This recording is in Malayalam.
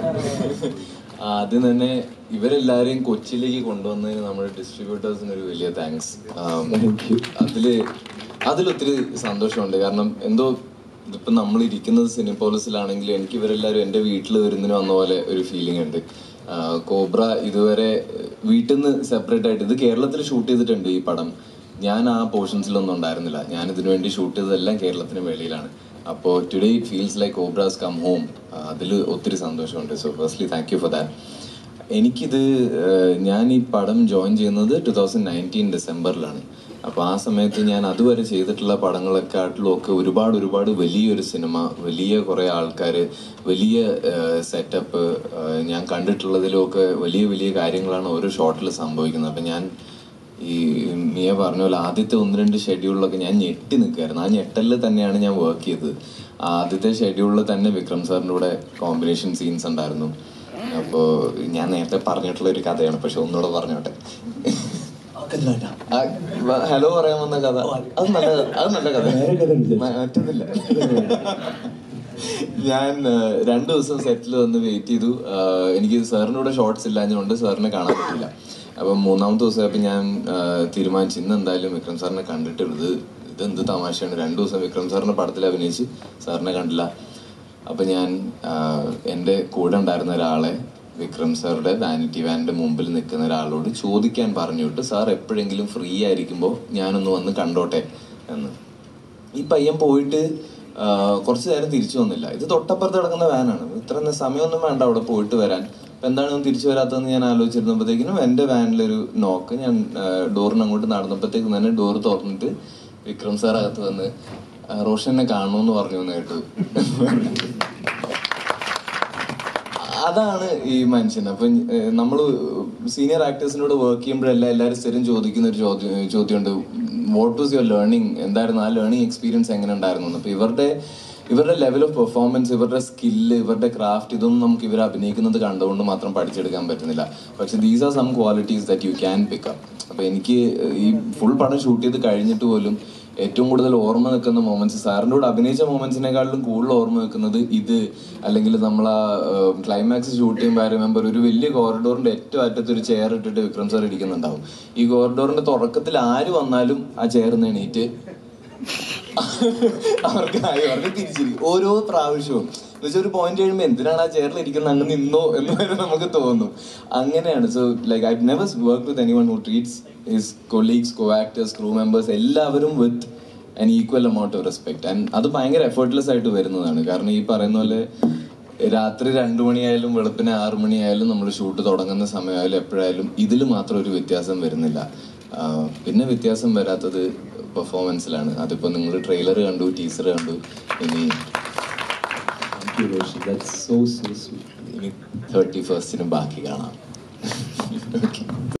ആദ്യം തന്നെ ഇവരെല്ലാരെയും കൊച്ചിയിലേക്ക് കൊണ്ടുവന്നതിന് നമ്മുടെ ഡിസ്ട്രിബ്യൂട്ടേഴ്സിന് ഒരു വലിയ താങ്ക്സ് അതിൽ അതിലൊത്തിരി സന്തോഷമുണ്ട്. കാരണം എന്തോ ഇതിപ്പോ നമ്മൾ ഇരിക്കുന്നത് സിനിപോളിസിലാണെങ്കിൽ എനിക്ക് ഇവരെല്ലാവരും എന്റെ വീട്ടിൽ വരുന്നതിന് വന്ന പോലെ ഒരു ഫീലിംഗ് ഉണ്ട്. കോബ്ര ഇതുവരെ വീട്ടിൽ നിന്ന് സെപ്പറേറ്റ് ആയിട്ട് ഇത് കേരളത്തിൽ ഷൂട്ട് ചെയ്തിട്ടുണ്ട് ഈ പടം. ഞാൻ ആ പോർഷൻസിലൊന്നും ഉണ്ടായിരുന്നില്ല. ഞാൻ ഇതിനു വേണ്ടി ഷൂട്ട് ചെയ്തതെല്ലാം കേരളത്തിന് വെളിയിലാണ്. അപ്പോൾ ടുഡേ ഇറ്റ് ഫീൽസ് ലൈക്ക് ഓബ്രാസ് കം ഹോം അതിൽ ഒത്തിരി സന്തോഷമുണ്ട്. So firstly thank you for that എനിക്കിത് ഞാൻ ഈ പടം ജോയിൻ ചെയ്യുന്നത് ടു തൗസൻഡ് നയന്റീൻ ഡിസംബറിലാണ്. അപ്പോൾ ആ സമയത്ത് ഞാൻ അതുവരെ ചെയ്തിട്ടുള്ള പടങ്ങളെക്കാട്ടിലും ഒക്കെ ഒരുപാട് ഒരുപാട് വലിയൊരു സിനിമ വലിയ കുറേ ആൾക്കാർ വലിയ സെറ്റപ്പ് ഞാൻ കണ്ടിട്ടുള്ളതിലും ഒക്കെ വലിയ വലിയ കാര്യങ്ങളാണ് ഓരോ ഷോട്ടിൽ സംഭവിക്കുന്നത്. അപ്പം ഞാൻ ഈ മിയ പറഞ്ഞ പോലെ ആദ്യത്തെ ഒന്ന് രണ്ട് ഷെഡ്യൂളിലൊക്കെ ഞാൻ ഞെട്ടി നിൽക്കുമായിരുന്നു ആ ഞെട്ടലിൽ തന്നെയാണ് ഞാൻ വർക്ക് ചെയ്തത്. ആദ്യത്തെ ഷെഡ്യൂളിൽ തന്നെ വിക്രം സാറിന്റെ കൂടെ കോമ്പിനേഷൻ സീൻസ് ഉണ്ടായിരുന്നു. അപ്പോൾ ഞാൻ നേരത്തെ പറഞ്ഞിട്ടുള്ള ഒരു കഥയാണ് പക്ഷെ ഒന്നുകൂടെ പറഞ്ഞോട്ടെ. ഹലോ പറയാൻ വന്ന കഥ. അത് നല്ല അത് നല്ല കഥ. മറ്റൊന്നില്ല ഞാൻ രണ്ടു ദിവസം സെറ്റിൽ വന്ന് വെയിറ്റ് ചെയ്തു. എനിക്ക് സാറിന്റെ കൂടെ ഷോർട്സ് ഇല്ലാഞ്ഞുകൊണ്ട് സാറിനെ കാണാൻ പറ്റില്ല അപ്പം മൂന്നാമത്തെ ദിവസമായപ്പോൾ ഞാൻ തീരുമാനിച്ചു ഇന്ന് എന്തായാലും വിക്രം സാറിനെ കണ്ടിട്ടുള്ളത് ഇത് എന്ത് തമാശയാണ്. രണ്ടു ദിവസം വിക്രം സാറിന്റെ പടത്തിൽ അഭിനയിച്ച് സാറിനെ കണ്ടില്ല. അപ്പം ഞാൻ എന്റെ കൂടെ ഉണ്ടായിരുന്ന ഒരാളെ വിക്രം സാറുടെ വാനിറ്റി വാനിന്റെ മുമ്പിൽ നിൽക്കുന്ന ഒരാളോട് ചോദിക്കാൻ പറഞ്ഞു വിട്ട് സാർ എപ്പോഴെങ്കിലും ഫ്രീ ആയിരിക്കുമ്പോൾ ഞാനൊന്ന് വന്ന് കണ്ടോട്ടെ എന്ന്. ഈ പയ്യൻ പോയിട്ട് കുറച്ചു നേരം തിരിച്ചു വന്നില്ല. ഇത് തൊട്ടപ്പുറത്ത് കിടക്കുന്ന വാനാണ് ഇത്ര സമയമൊന്നും വേണ്ട അവിടെ പോയിട്ട് വരാൻ. അപ്പൊ എന്താണ് തിരിച്ചു വരാത്തതെന്ന് ഞാൻ ആലോചിച്ചിരുന്നപ്പോഴത്തേക്കിനും എന്റെ വാനിലൊരു നോക്ക് ഞാൻ ഡോറിന് അങ്ങോട്ട് നടന്നപ്പോഴത്തേക്കും തന്നെ ഡോർ തുറന്നിട്ട് വിക്രം സാർ അകത്ത് വന്ന് റോഷൻ റോഷനെ കാണുമെന്ന് പറഞ്ഞു എന്ന് കേട്ടു. അതാണ് ഈ മനുഷ്യൻ. അപ്പൊ നമ്മൾ സീനിയർ ആക്ടേഴ്സിനോട് വർക്ക് ചെയ്യുമ്പോഴെല്ലാം എല്ലാവരും സ്ഥിരം ചോദിക്കുന്ന ഒരു ചോദ്യം ചോദ്യമുണ്ട്. വാട്ട് വാസ് യുവർ ലേണിംഗ് എന്തായിരുന്നു ആ ലേണിംഗ് എക്സ്പീരിയൻസ് എങ്ങനെ ഉണ്ടായിരുന്നു? എന്ന്. അപ്പൊ ഇവരുടെ ഇവരുടെ ലെവൽ ഓഫ് പെർഫോമൻസ് ഇവരുടെ സ്കില്ല് ഇവരുടെ ക്രാഫ്റ്റ് ഇതൊന്നും നമുക്ക് ഇവർ അഭിനയിക്കുന്നത് കണ്ടുകൊണ്ട് മാത്രം പഠിച്ചെടുക്കാൻ പറ്റുന്നില്ല. പക്ഷെ these are some qualities that you can pick up അപ്പൊ എനിക്ക് ഈ ഫുൾ പടം ഷൂട്ട് ചെയ്ത് കഴിഞ്ഞിട്ട് പോലും ഏറ്റവും കൂടുതൽ ഓർമ്മ നിൽക്കുന്ന മൊമെന്റ്സ് സാറിന്റെ കൂടെ അഭിനയിച്ച മൊമെന്റ്സിനെക്കാളും കൂടുതൽ ഓർമ്മ നിൽക്കുന്നത് ഇത്. അല്ലെങ്കിൽ നമ്മൾ ആ ക്ലൈമാക്സ് ഷൂട്ട് ചെയ്യുമ്പോൾ മെമ്പർ ഒരു വലിയ കോറിഡോറിന്റെ ഏറ്റവും അറ്റത്ത് ഒരു ചെയർ ഇട്ടിട്ട് വിക്രം സാർ ഇരിക്കുന്നുണ്ടാവും. ഈ കോറിഡോറിന്റെ തുടക്കത്തിൽ ആര് വന്നാലും ആ ചെയർ എണീറ്റ് അവർക്ക് അവർക്ക് തിരിച്ചിരിക്കും ഓരോ പ്രാവശ്യവും. എന്നുവെച്ചാൽ ഒരു പോയിന്റ് കഴിയുമ്പോൾ എന്തിനാണ് ആ ചെയറിൽ ഇരിക്കുന്നത് അങ്ങ് നിന്നോ എന്ന് വരെ നമുക്ക് തോന്നും. അങ്ങനെയാണ്. So like I never work with anyone who treats his colleagues co actors crew members എല്ലാവരും with an equal amount of respect and അത് ഭയങ്കര എഫേർട്ട്ലെസ് ആയിട്ട് വരുന്നതാണ്. കാരണം ഈ പറയുന്ന പോലെ രാത്രി രണ്ടു മണിയായാലും വെളുപ്പിന് ആറു മണിയായാലും നമ്മൾ ഷൂട്ട് തുടങ്ങുന്ന സമയമായാലും എപ്പോഴായാലും ഇതിൽ മാത്രം ഒരു വ്യത്യാസം വരുന്നില്ല. പിന്നെ വ്യത്യാസം വരാത്തത് പെർഫോമൻസിലാണ് അതിപ്പോൾ നിങ്ങൾ ട്രെയിലർ കണ്ടു ടീസർ കണ്ടു. ഇനി. ഇനി തേർട്ടി ഫസ്റ്റിന് ബാക്കി കാണാം. ഓക്കെ